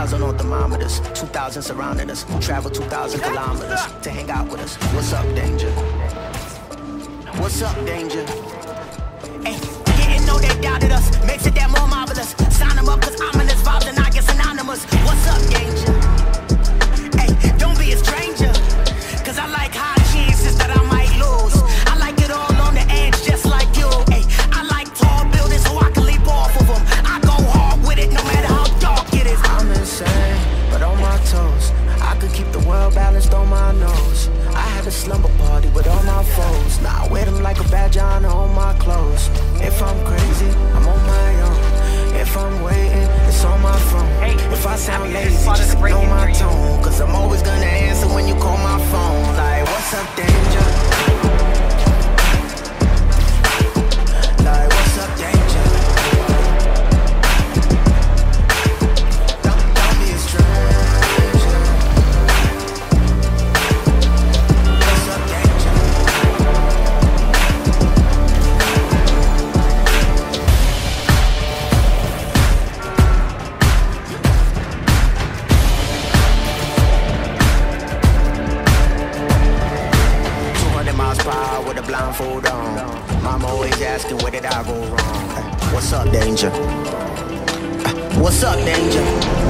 2,000 on thermometers, 2,000 surrounding us. who Travel 2,000 kilometers to hang out with us. What's up, danger? What's up, danger? Hey, didn't know they doubted us. Makes it that more slumber party with all my foes. Now I wear them like a badge on all my clothes. If I'm crazy, I'm hour with a blindfold on. Mama always asking where did I go wrong. What's up, danger? What's up, danger?